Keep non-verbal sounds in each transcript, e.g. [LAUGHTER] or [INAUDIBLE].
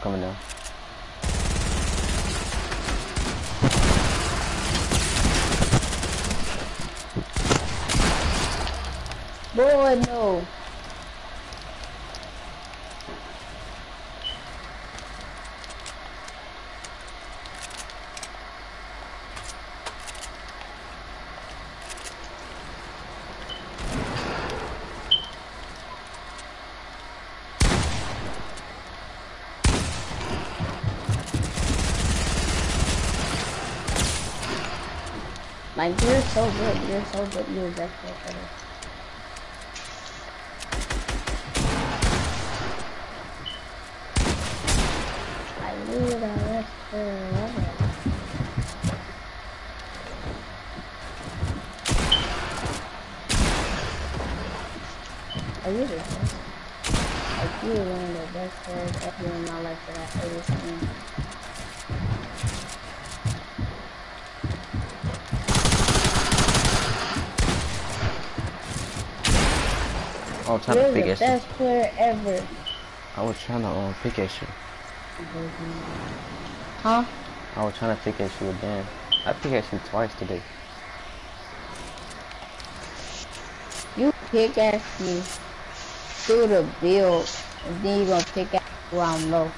Coming down. Boy, no. Like, you're so good. You're so good. You're best player. I was trying to You're pick the at you. best player ever. I was trying to um, pick you. Huh? I was trying to pick at you again. I picked at you twice today. You pick at me through the build, and then you gonna pick at me while I'm low.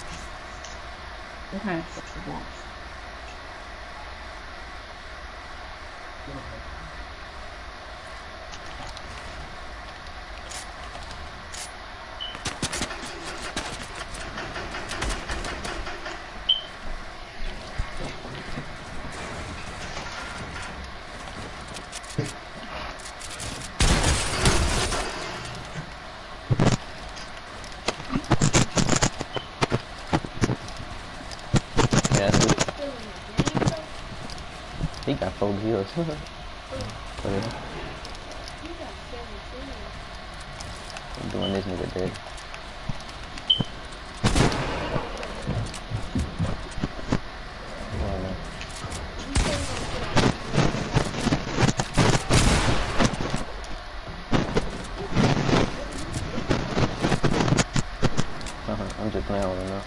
What kind of shit is that? Yeah, that's it. He got [LAUGHS] four kills. What the hell? I'm doing this nigga dead. Well, man. Uh-huh, I'm just playing with him now.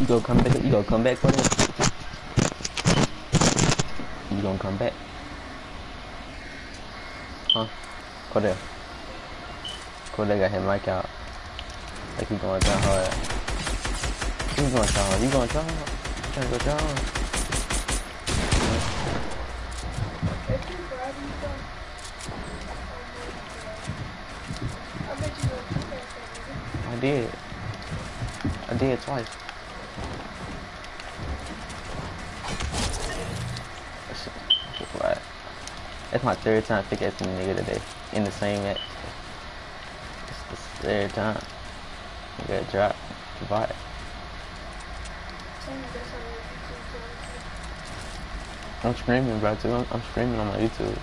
You gonna come back? You gonna come back for that? You gonna come back? Huh? Cordell. Cordell got his mic out. Like he going down hard. You going down hard? You going down hard? To go down hard? I did. I did twice. That's that's right. That's my third time pick at the nigga today. In the same match. It's the third time. You got a drop. Goodbye. I'm screaming, bro, too. I'm, I'm streaming on my YouTube.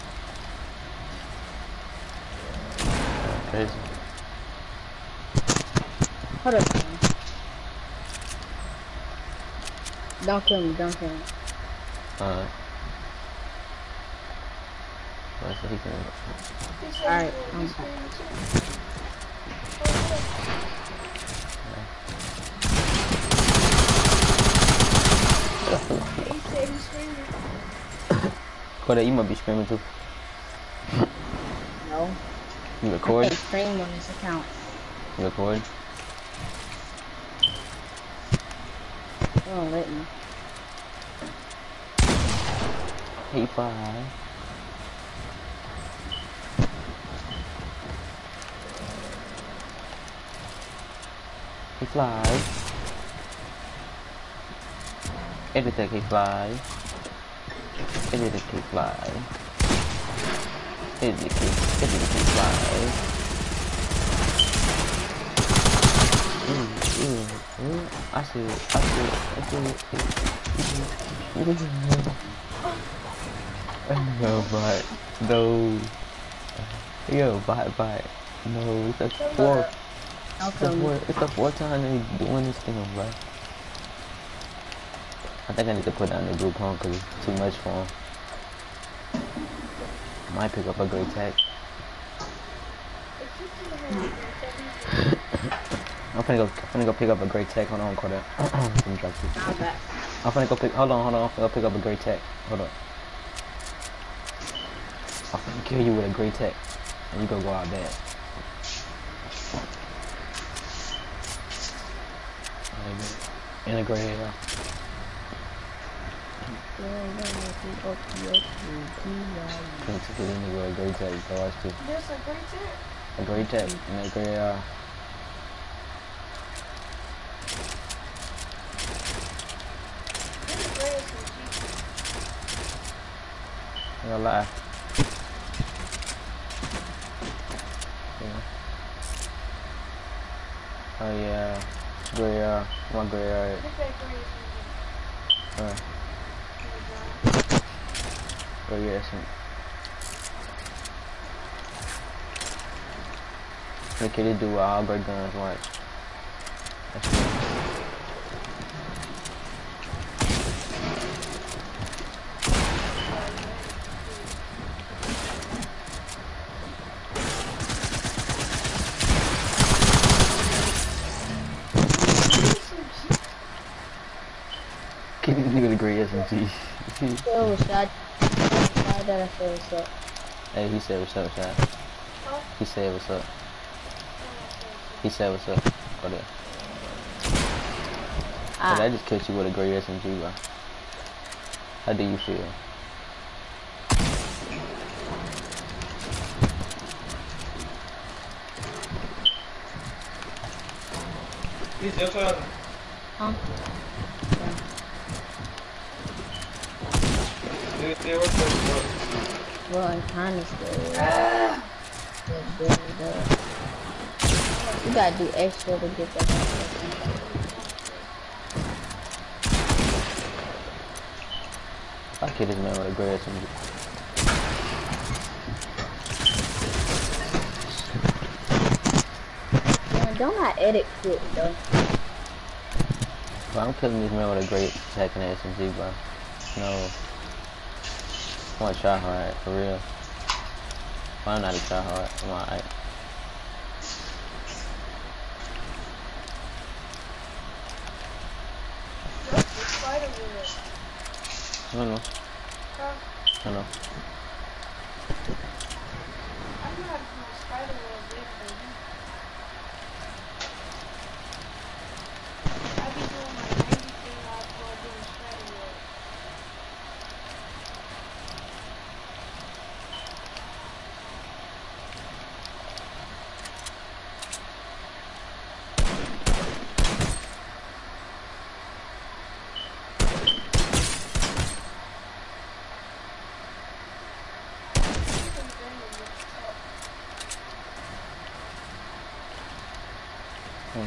Crazy. Hold up. Don't kill me, don't kill me. Uh. Well, so he can. Alright, I'm back. Koda, you might be streaming too. No. You record? can't stream on this account. You record? Won't let me. Hey, five. Fly. Everything he fly. Everything he fly. Everything, everything fly. Ooh, ooh. I see it. I see it. I see it. But no. Yo, bye bye. No, it's the fourth. It's the fourth. It's the fourth time they doing this thing, bro. I think I need to put down the group home because it's too much for him. Might pick up a great tech. [COUGHS] I'm finna go. I'm finna go pick up a great tech. Hold on, Corda. I'm finna drop. I'm finna go pick. Hold on, hold on. I'm finna go pick up a great tech. Hold on. I'm finna kill you with a great tech, and you gonna go out bad. In a gray area. Can't take it anywhere. A great tech. Go watch this. There's a great tip. A great tech in a gray area. There's a great SMG. I'm gonna lie. Yeah. Oh yeah. Gray area. One that great Uh, Oh yeah. Some... Look at it do all great guns. Watch. That's SMG. Give this nigga the great SMG. Yo, shot. Shot that I feel so. hey, he said what's up, Shad. Huh? He said what's up. He said what's up. Go there. But I Ah, just killed you with a great SMG, bro. How do you feel? He's your turn. huh? Stay, stay right there, bro. Well, I'm kind of scared. You gotta do extra to get that. I kill this man with a great SMG. Don't I edit quick though? Bro, I'm killing this man with a great and SMG, bro. No. I want to try hard, for real. But I'm not a try hard. I'm alright. What's the spider web? I don't know. Huh? I don't know. I know how to do a spider web better than you. I be doing my 90 thing while doing spider web.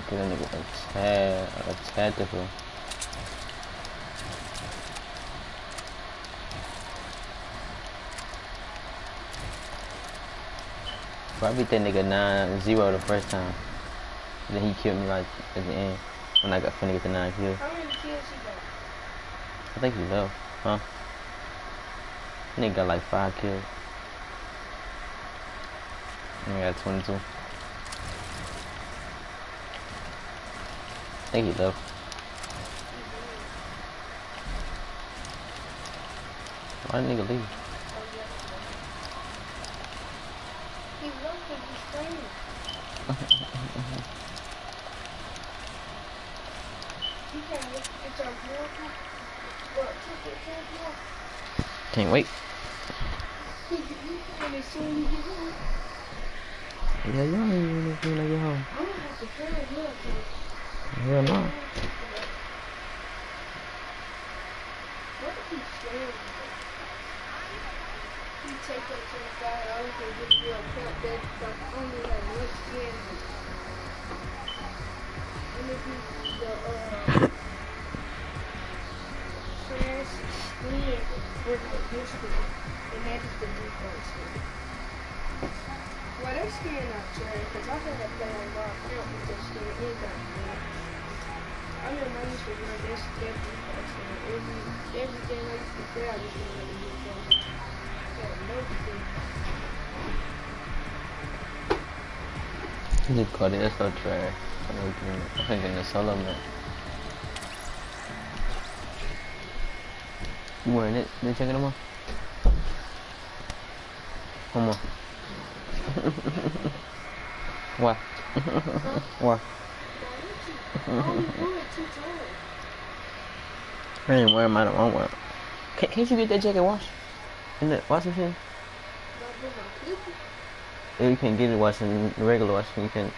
I'm gonna kill that nigga with a tad, a tactical. I beat that nigga 9-0 the first time. Then he killed me like at the end. When I got finna get the 9 kills. How many kills you got? I think he left, huh? Nigga got like 5 kills. And I got 22. I think he left. Why did nigga leave? Oh, yeah. He loves to be streaming. You can't look at your girl. What? Check it, check it. Can't wait. And as soon as you get home, Yeah, you don't even feel like you're home. I'm gonna have to turn it up. 'cause Hell no. What if he's scared? He take us to the like and that is the default Well, their skin not trash, because I had to play on my account with their skin. It got bad. I mean, I used to wear this their default skin. Every, everything I used to play, I used to the. Yeah, no. This it so trash. I know we can- I think in the solo. You wearing it? They checking them on? Come on. Why? Why? I only wore it two times. I ain't wearing mine. I won't. Can't, can't you get that jacket washed? In the washing machine? But with my clipper, Yeah, you can get it washed in the regular washing. You can.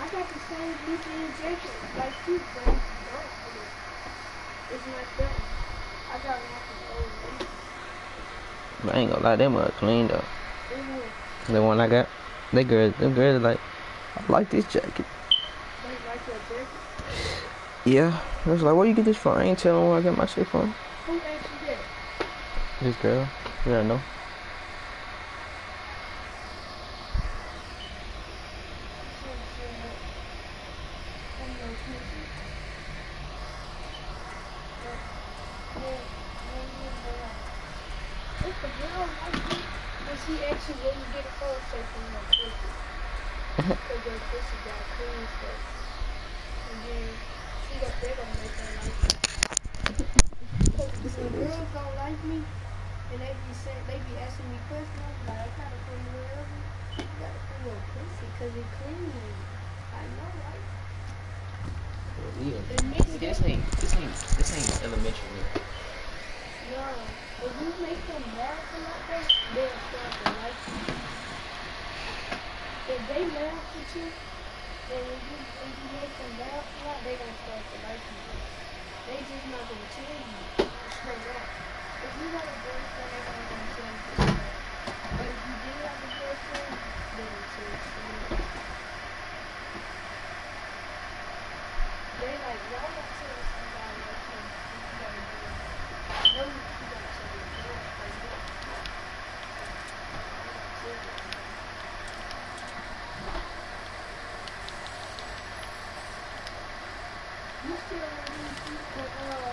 I got the same blue jean jacket like you, but it's dark blue. It's like that. I got one from old lady. But I ain't gonna lie, them are clean though. The one I got, they girls, them girls like, I like this jacket. like jacket. Yeah. I was like, where you get this from? I ain't telling where I got my shit from. Who asked you that? This girl. You gotta know. If the girl like you, then she actually get a phone your pussy. Because she got they make her like you. When girls don't like me, and they be they be asking me questions, like, I gotta put you. You gotta put your pussy, cause it clean. I know, right? Makes This ain't, this ain't, this ain't elementary. No, if you make them a lot, though, they'll start to like you. If they laugh at you, and when you, if you make them laugh a lot, they're gonna start to like you. They just not gonna tell you straight up. If you got a boyfriend, they not gonna tell you. But if you did have a boyfriend, they will tell you. They like, y'all not telling somebody like him, you gotta do it. No, you gotta tell your girl straight up. You still wear these people, uh,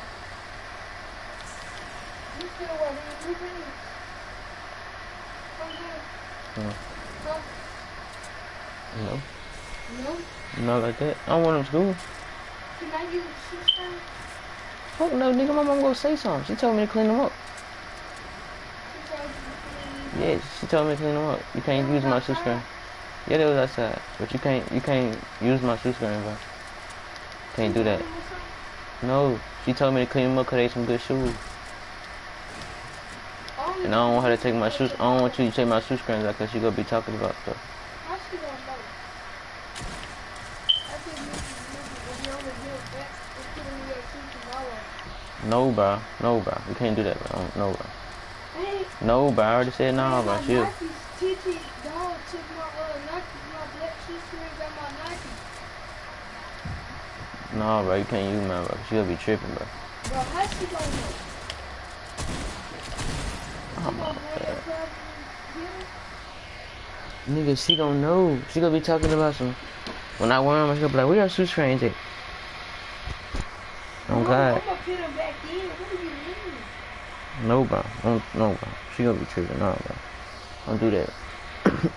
you still wear these blue jeans? From here? No. Huh? No. No? Not like that. I don't want them to school. Can I use a shoestring? Fuck no, nigga. My mom gonna say something. She told me to clean them up. She told you to clean Yeah, she told me to clean them up. You can't use my shoestring. Yeah, they was outside, but you can't, you can't use my shoestring, bro. Can't do that. No, she told me to clean them up 'cause they some good shoes. And I don't want her to take my shoes. I don't want you to take my shoestrings out 'cause she gonna be talking about stuff. How she gonna know? I think you if you only do that, it's putting me at two tomorrow. No, bro. No, bro. We can't do that, bro. No, bro. Hey, No, bro. I already said no, bro. my Chill. TT dog took my uh Nikes, my black shoestrings and my Nikes. No, bro. You can't use mine, bro. She gonna be tripping, bro. Bro, how she gonna know? She my gonna bring god. that problem here? Nigga, she gonna know. She gonna be talking about some. When I wear them, she gonna be like, "Where your shoestrings at?" Oh God. I'm gonna put them back in. What do you mean? No, bro. Don't, no, bro. She gonna be tripping. No, bro. Don't do that. [COUGHS]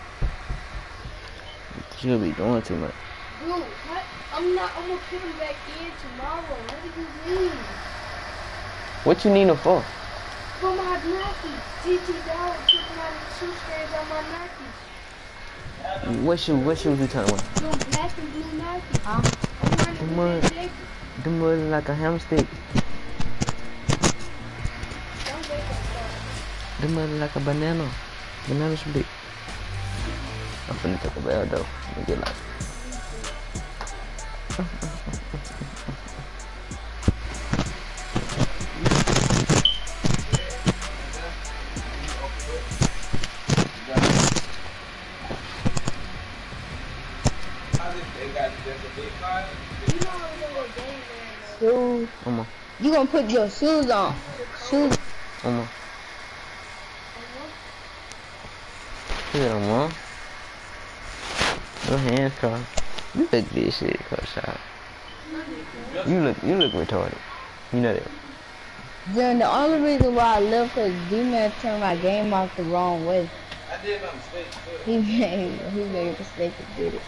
she gonna be doing too much. Dude, what? I'm not. I'm gonna put him back in tomorrow. What do you mean? What you need them for? For my Nikes. TT dog took my shoestrings on my Nikes. What shoe? What shoes you talking about? Them black and blue Nikes. Huh? I'm running with on. that jacket. Like a hamstick. Them was like a banana. Banana split. I'm finna take a bath though. Let me get like. Shoes. Come on, You gonna put your shoes on. Shoes. come on. Look at him, man. Your hands crossed. You look this shit, Coach Shot. You look, you look retarded. You know that. Then the only reason why I left cause D-Man turned my game off the wrong way. I did my mistake. too. He made he made a mistake and did it.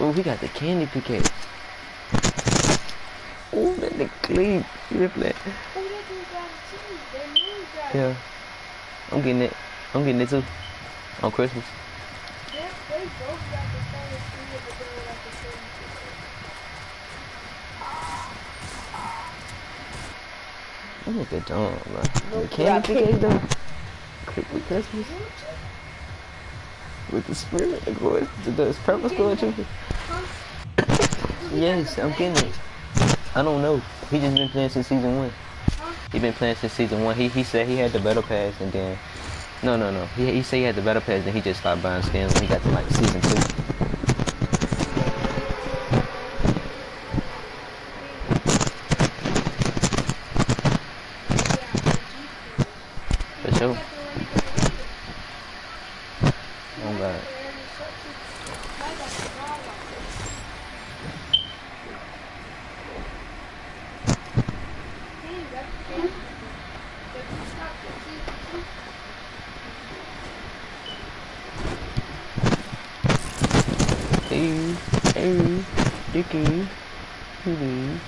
Oh, we got the candy picket. Oh, that nigga clean. Oh, that. Yeah. I'm getting it. I'm getting it too. On Christmas. They, they both got the same speed, but they were like the same I'm looking dumb, bro. The Look, candy I picket picked though. Quick Christmas. With the spirit, of. The, the purple school too. Yes, I'm getting it. I don't know. He just been playing since season one. He been playing since season one. He he said he had the battle pass and then no no no. He he said he had the battle pass and he just stopped buying skins when he got to like season two. For sure. Oh god. Hey, hey, Dicky, Dicky.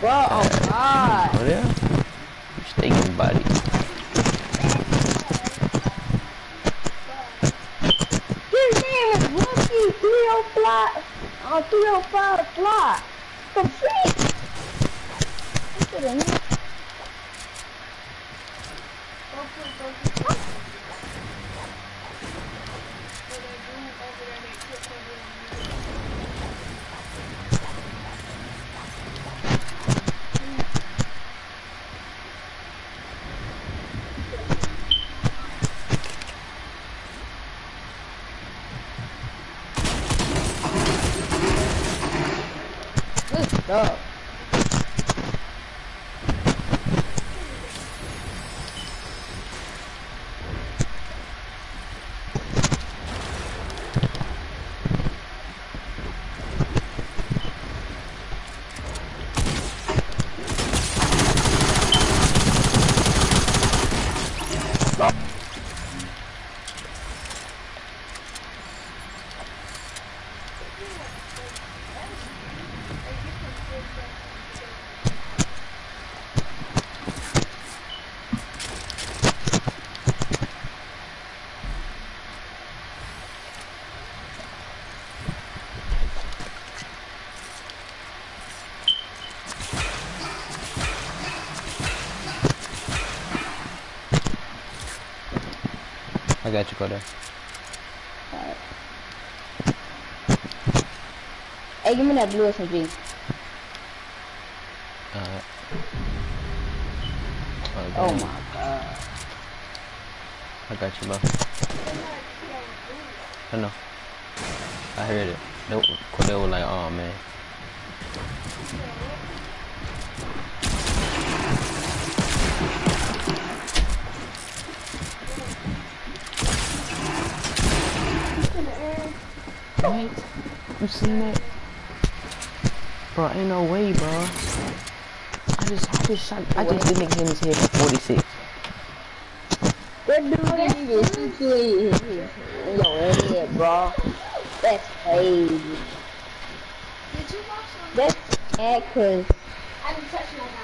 Bro, oh god. Oh yeah? You stinking body. His name is Rookie 305 on 305 fly. The freak. Look at him. Good stuff. I got you, Kodak. Hey, give me that blue SMG. Alright. Uh, oh oh Okay. my god. I got you, bro. I know. I heard it. They, they were like, oh man. What? You seen that? Bro, ain't no way, bro. I just, I just shot, I just did nigga in his head for 46. That dude didn't even shoot you in his- in your head, bro. That's crazy. Did you watch on That's bad cause I didn't touch no down.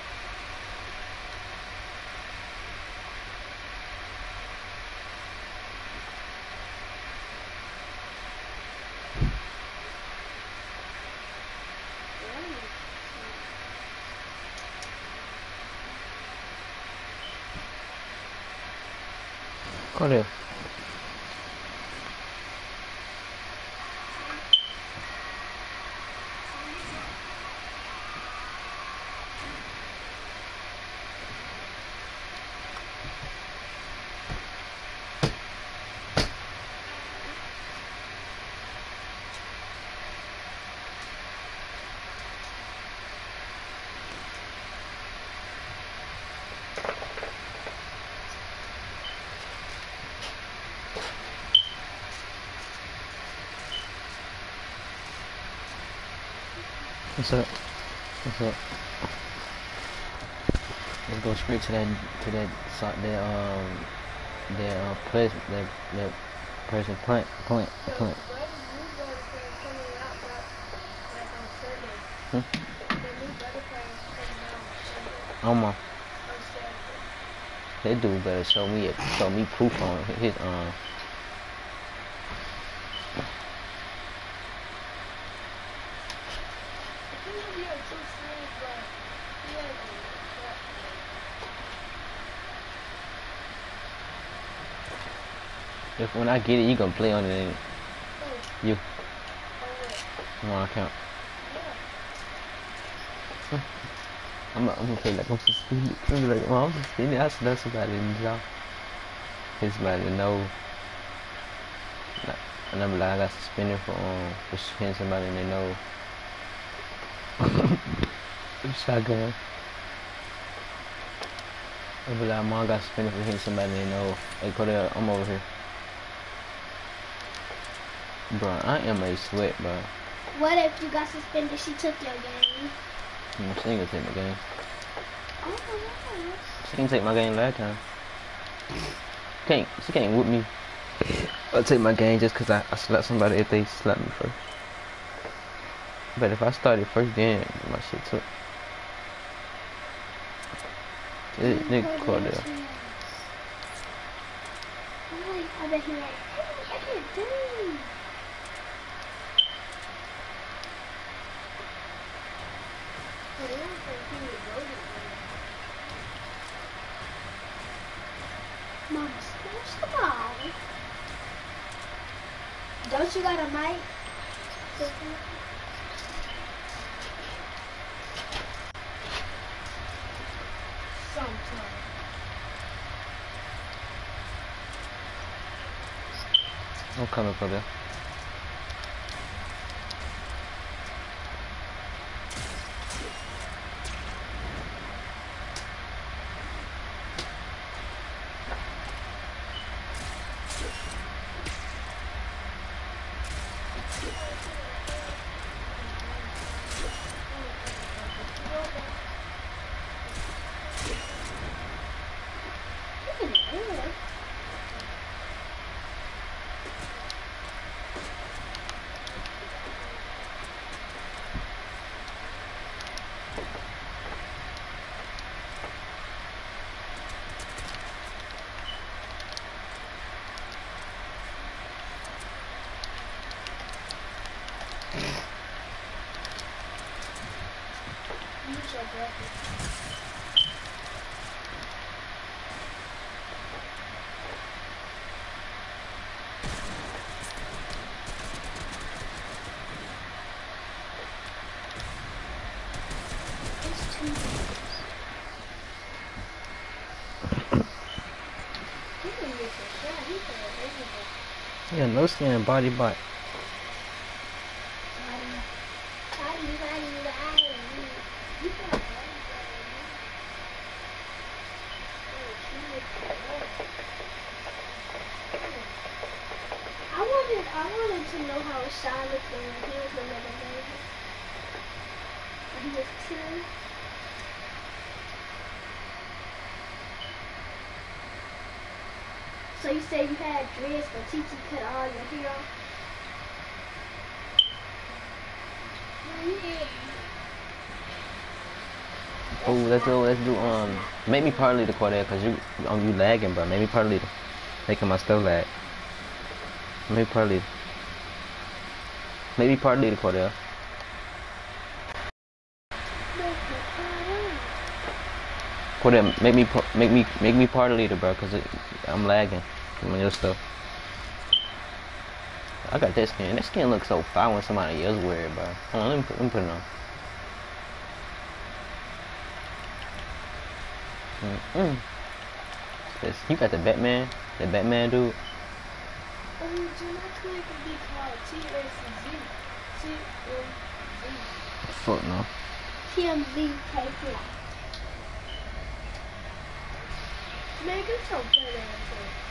you can make it out there and it. I will take the in the in the in the in the in the Go there. What's up? What's up? Let's go straight to that to that so- that um that uh place that that person like on Sunday? Hmm? I'm uh, On that dude better show me show me proof on his um I think he'll be a true friend, but he has a if when I get it you gonna play on it ain't it? Oh, You wait. on account. Yeah. [LAUGHS] I'm I'm gonna play like I'm suspended. I'm like, well, I'm suspended. I should know somebody in the job. His somebody to know. Like, And I'm like, I got suspended for um for hitting somebody and they know. Shotgun. I'll be like, mom got suspended for hitting somebody and they know. Hey, Cordell, I'm over here. Bro, I am a sweat, bro. What if you got suspended? She took your game. I'm she ain't gonna take my game. Oh, no. She didn't take my game last time. Can't she can't whip me. I'll take my game just cause I, I slapped somebody if they slapped me first. But if I started first then my shit took. This nigga Cordell. I bet he like, hey, I can't do. Mama, smash the ball. Don't you got a mic? Sometimes. I'm coming Cordell. Yeah, no skin, body bot. I wanted, I wanted to know how Sean looked when he was a little baby. When he was two. So you had dreads, but Titi cut all your hair off? Oh, let's do let's do um make me part leader Cordell cause you um you lagging bro. Make me part leader. Making my stuff lag. Make me part leader. Make me part leader Cordell. Cordell, make me make me make me part leader bro, cause it, I'm lagging on your stuff. I got this skin. This skin looks so fine when somebody else wear it, bro. Hold on, let me put, let me put it on. Mm-mm. You got the Batman, the Batman dude. Oh, Jim, I could be called T-Rex and Z. T-M-Z. Fuck no. TMZ Fly. Man, get your butt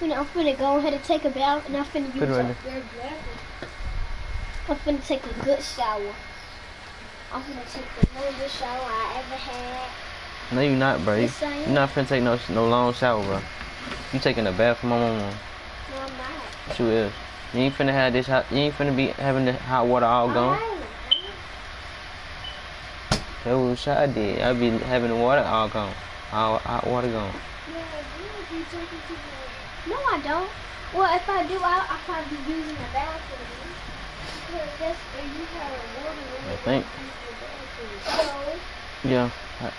finna, I'm finna go ahead and take a bath and I'm finna use Put it right up their glasses. I'm finna take a good shower. I'm finna take the longest shower I ever had. No, you're not, bro. You, are I am. you not finna take no no long shower, bro. You taking a bath from my mama. No, I'm not. She is. You ain't finna have this hot. You ain't finna be having the hot water all gone. Alright. That was what I did. I be having the water all gone. All hot water gone. Yeah, you be taking to the- No, I don't. Well, if I do, I'll, I'll probably be using the bathroom. Because that's where you have water in I think. So, Yeah. I,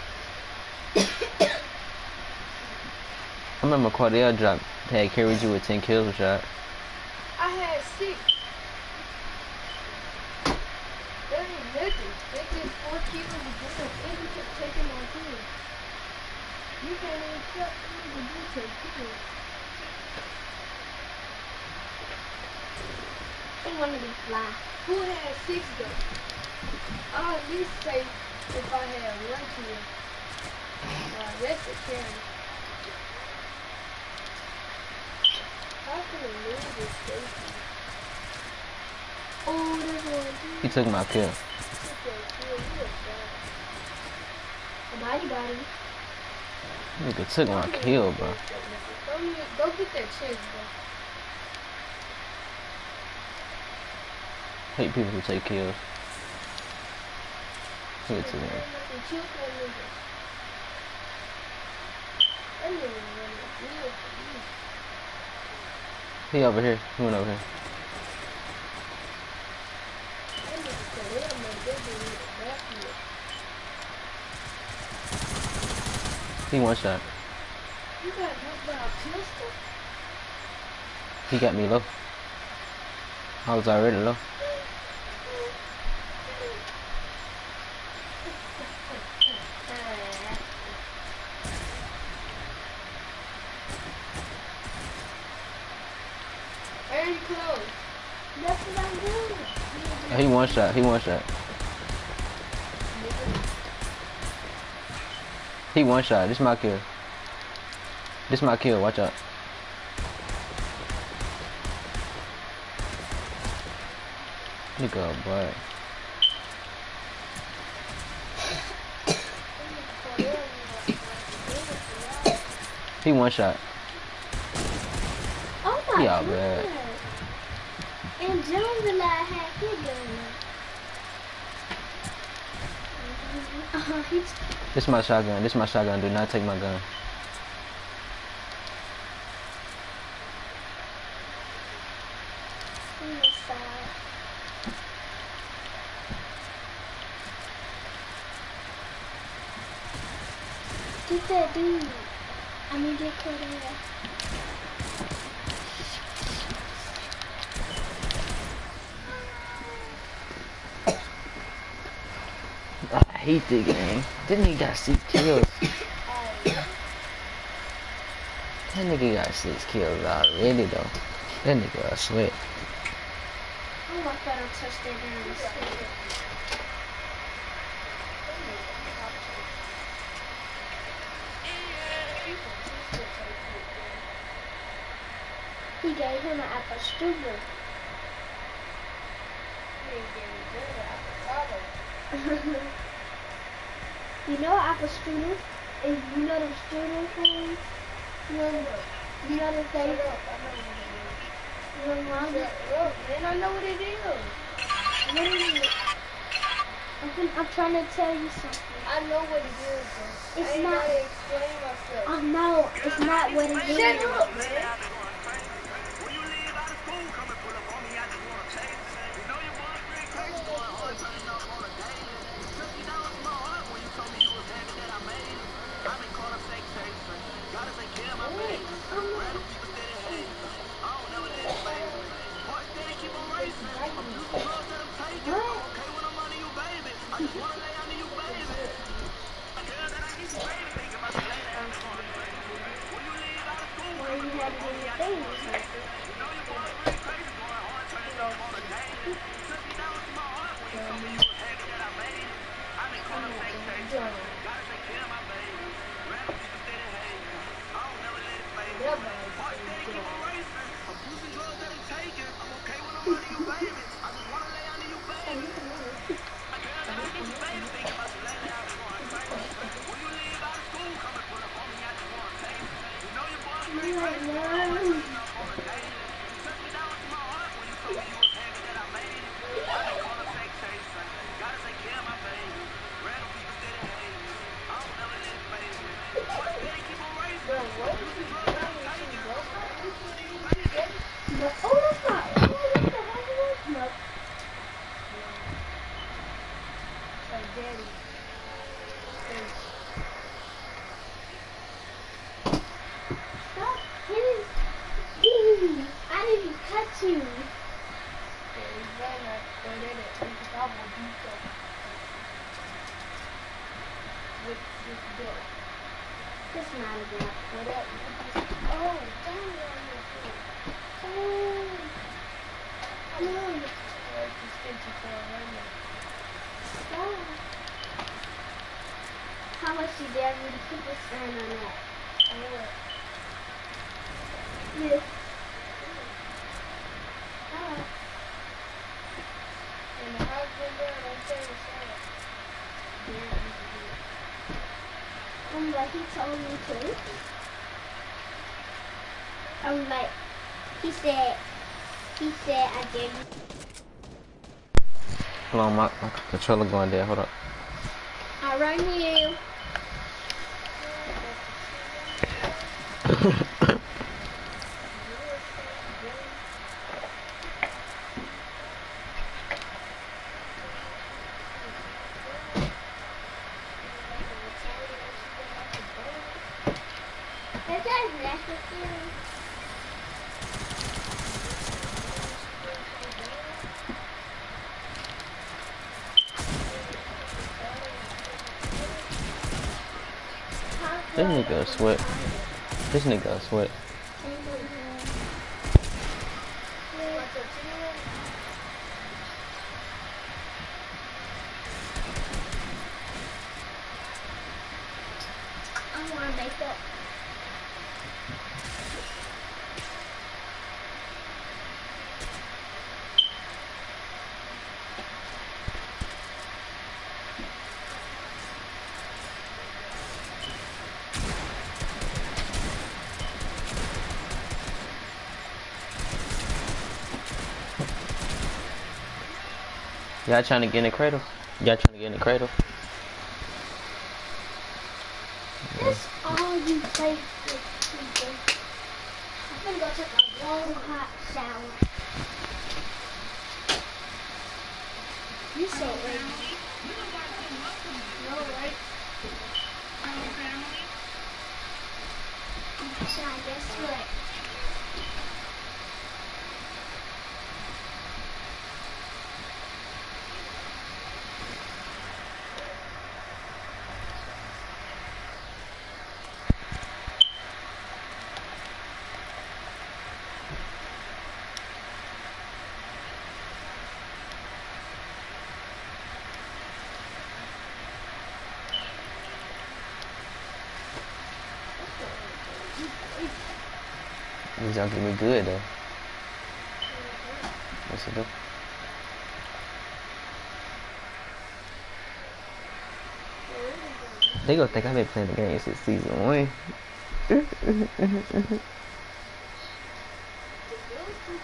[COUGHS] I remember Cordell dropped had carried you with ten kills or shot. I had six. That ain't nothing. They just four kilos of good and you kept taking my kids. You can't even cut me to do take kilos. They wanted to fly. Who had six though? I'll at least say if I had one kid. Uh, that's a carry. How can I lose this safety? Oh, there's one. He took my kill. A mighty body. Nigga took my kill, bro. Go, get- that chest, bro. Hate people who take kills. He took me. He over here. He went over here. He one shot. You got knocked by a pistol? He got me low. I was already low. Very close. That's what I'm doing. He one shot. He one shot. He one shot. This my kill. This my kill. Watch out. Nigga, boy. He one shot. Oh my Yeah, god. man. And Jones and I had his gun. This my shotgun. This is my shotgun. Do not take my gun. side. That dude. I mean, get Cordell. I hate the game. Didn't he got six kills? That nigga got six kills already though. That nigga a sweat. I want that on touchdown instead. He gave him an apple strudel. [LAUGHS] you know apple strudel? Is you know the strudel thing? You know, you know the thing? You know mom? Then I know what it is. What is it? I'm, I'm trying to tell you something. I know what it is. Though. It's I not- gotta explain myself. Oh no, it's not what it is. Shut up, man. Me to put the sign on that? I'm like, he told me to. I'm like, he said, he said I didn't. Hold on, my, my controller going dead. Hold up. I run you. Is that necessary? This nigga a sweat. This nigga a sweat. I want to make up. Y'all trying to get in the cradle? Y'all trying to get in the cradle? That's all you play with. I'm gonna go take a hot shower. You so lazy. No, right? Sean, guess what? It's gonna get me good. What's it do? They gonna think I've been playing the game since season one. [LAUGHS]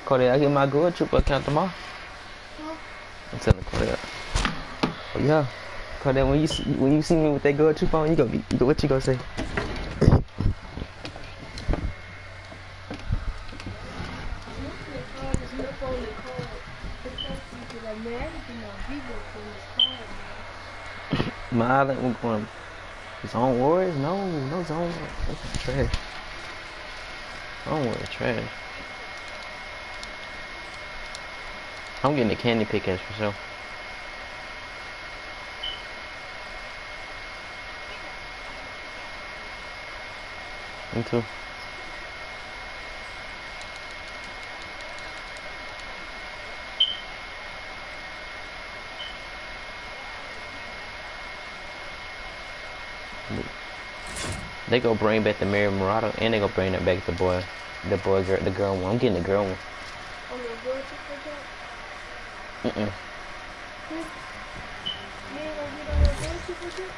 Cody, I get my Ghoul Trooper account tomorrow. I'm telling Cody. Oh yeah. Cody, when you see, when you see me with that Ghoul Trooper on, you gonna be what you gonna say? Island, we're going zone wars? No, no zone wars. That's trash. Zone wars, trash. I'm getting the candy pickaxe for sure. Me too. They go bring back the Merry Marauder and they go bring that back the boy, the boy girl, the girl one. I'm getting the girl one. Gonna to forget?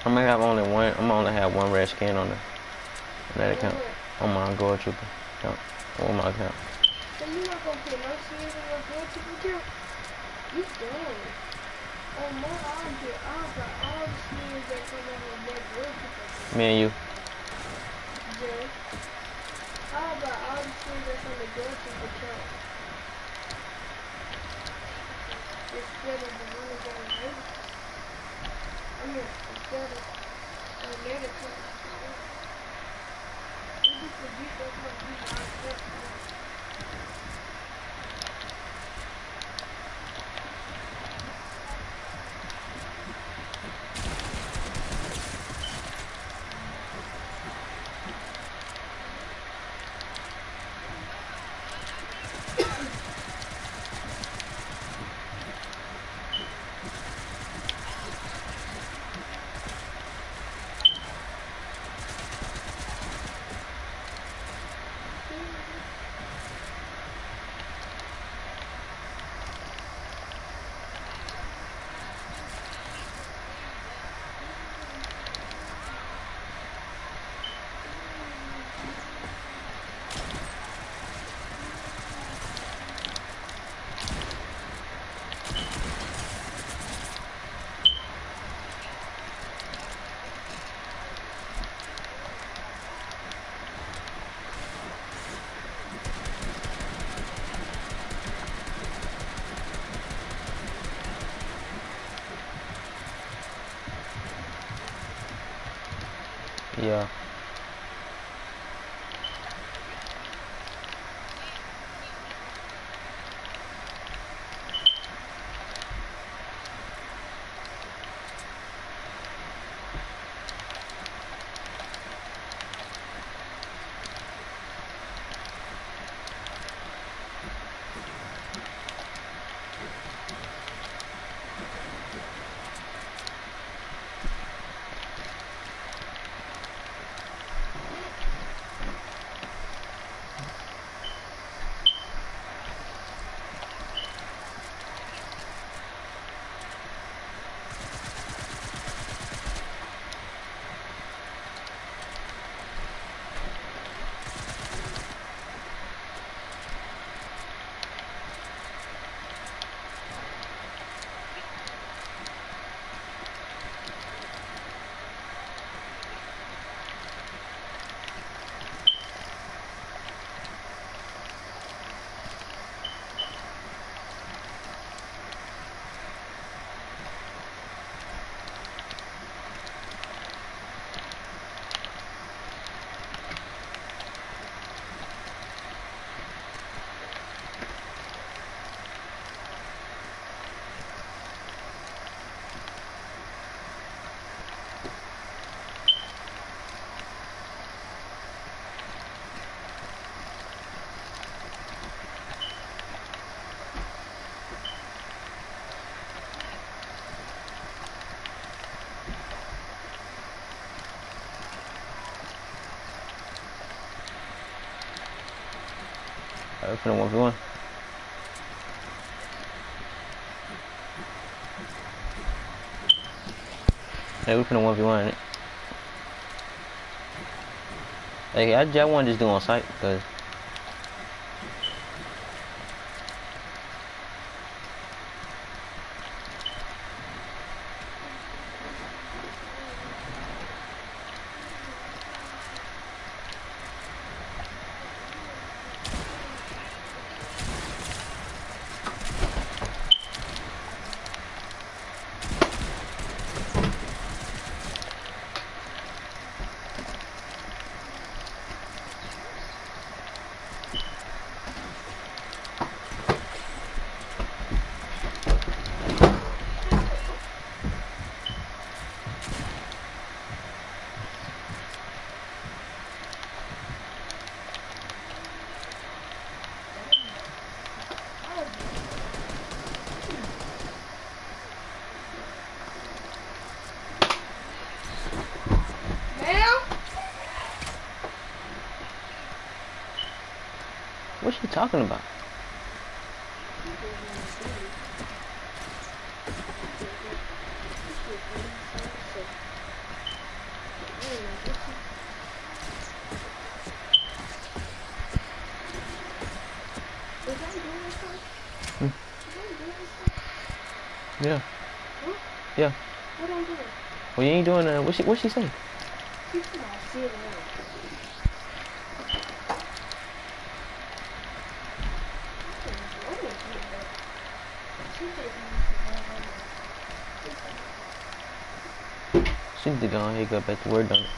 I'm gonna have only one. I'm gonna only have one red skin on the on that account. On my Ghoul Trooper account. On my account. So you not gonna put no skins on your forget? You dumb. On my I'll get I'll got all the skins that come on that board to forget. Me and you. Yeah. How about all the skins that's on the to forget? Instead of the one that's on the. I mean, instead of the negative. You just forget that's what we are. Yeah. One v one. Hey, we finna one v one. Hey, I just want to just do on site because she talking about? Hmm. Yeah. Yeah. What am I doing? Well, you ain't doing that. What she what she say? She's not sitting down. She need to go ahead and go back to work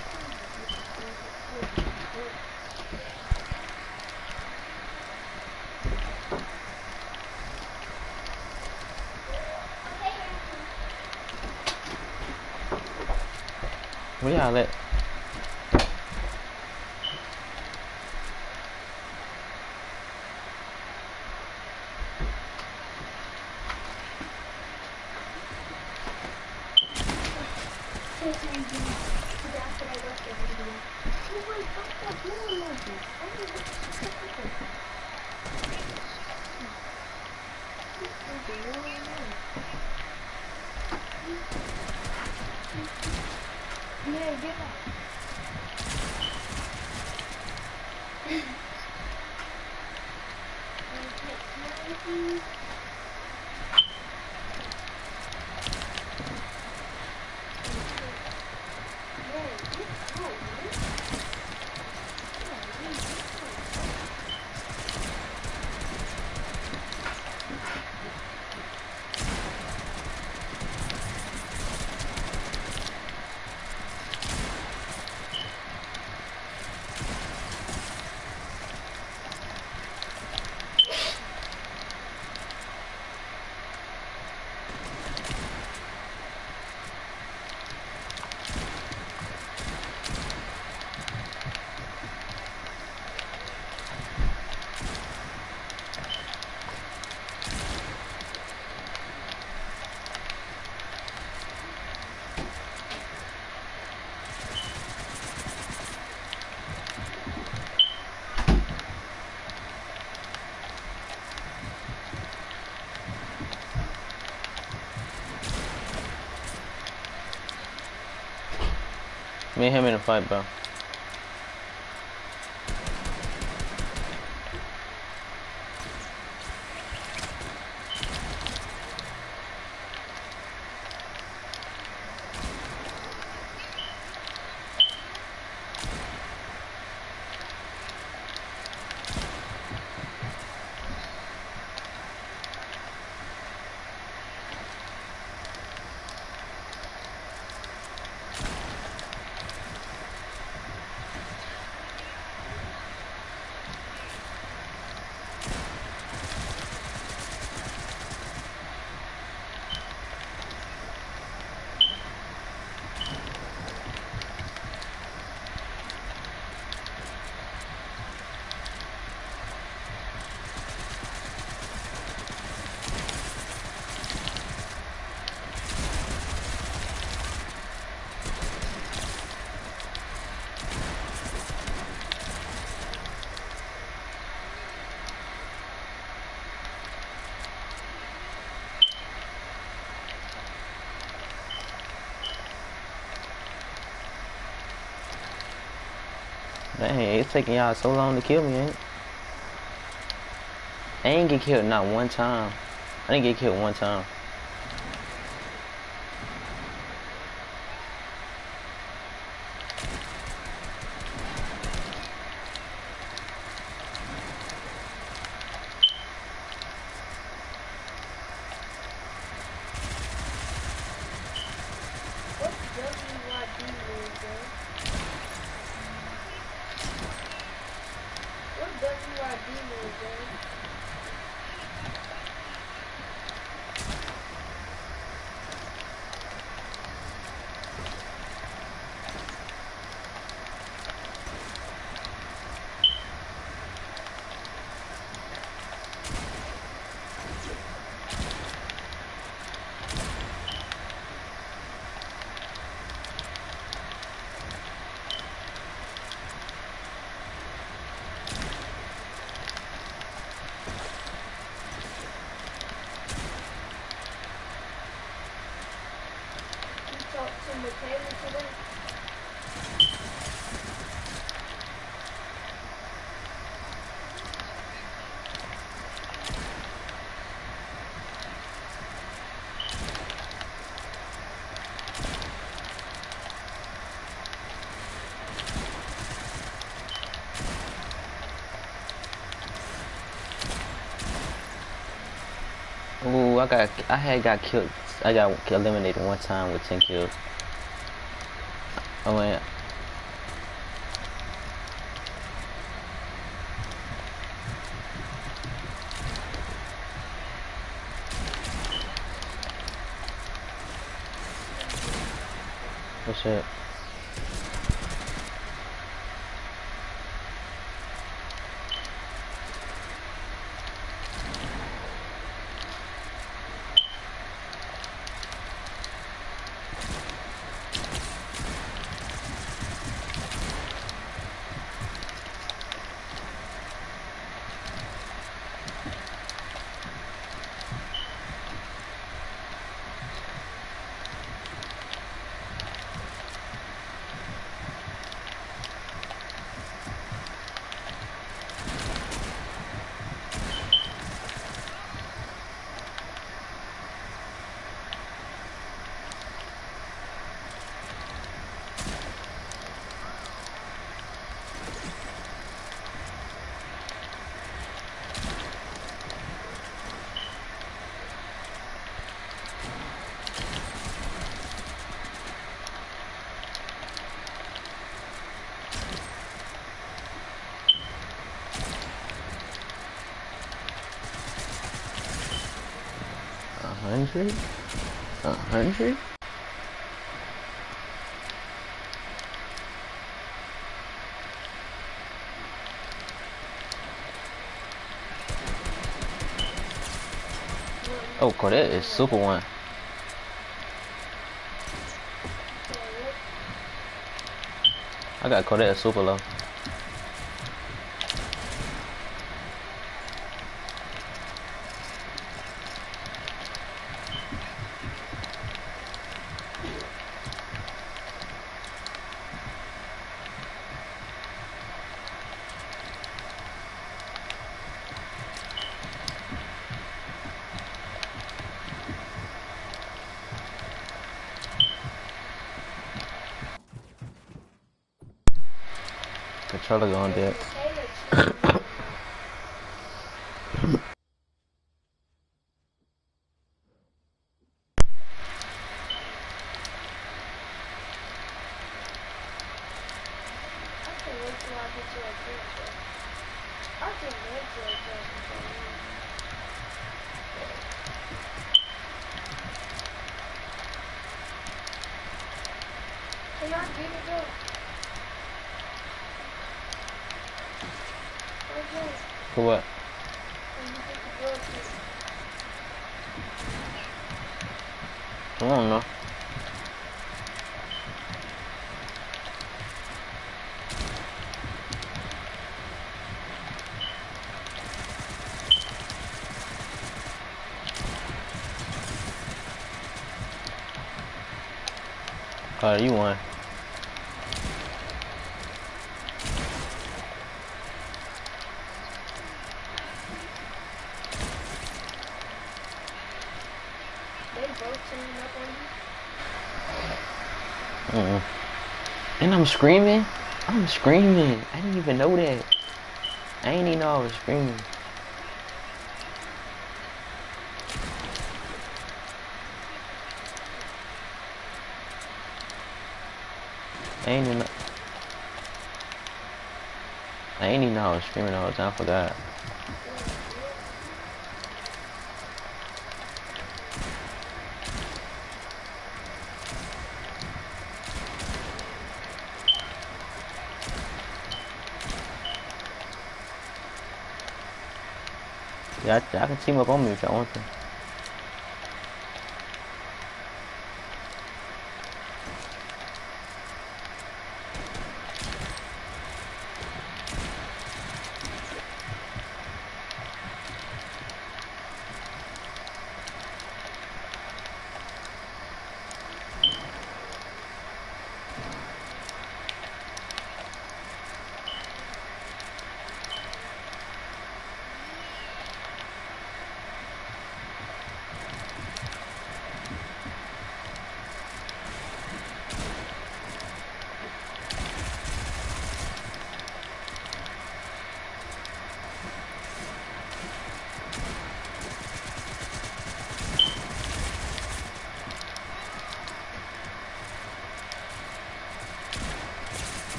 Me him in a fight, bro. Dang, it's taking y'all so long to kill me, ain't it? I ain't get killed not one time. I didn't get killed one time. What's WYD mean, bro? What WYD mean, bro? You talked to Michaela today? Ooh, I got, I had got killed. I got eliminated one time with 10 kills. Oh, I went, what's up? A hundred? A hundred? Oh, Cordette is super one. I got Cordette super low. Controller going dead. I Uh, you won. And I'm screaming. I'm screaming. I didn't even know that. I didn't even know I was screaming. I ain't even. I ain't even know I was screaming all the time. I that. Yeah, I, I can team up on me if y'all want to.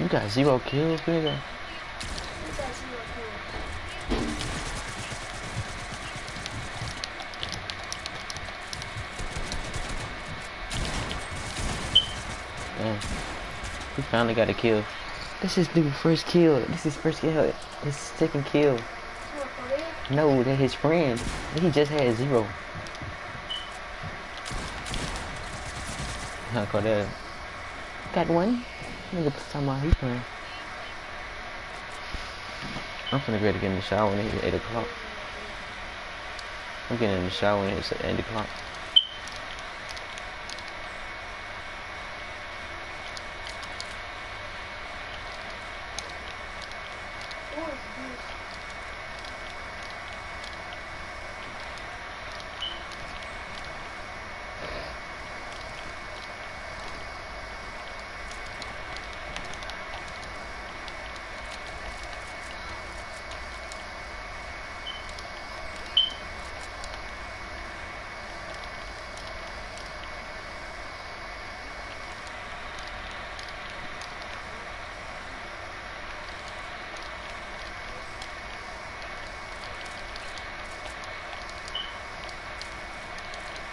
You got zero kills, nigga. Damn. He finally got a kill. This is nigga first kill. This is first kill. His second kill. No, they're his friend. He just had zero. I call that. Got one. Nigga talking about he playing. I'm finna ready to get in the shower when it's 8 o'clock. I'm getting in the shower when it's 8 o'clock. Who is this?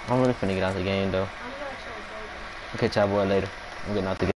I'm really finna get out the game though. I'm not your baby. I'll catch y'all boy later. I'm getting out the game.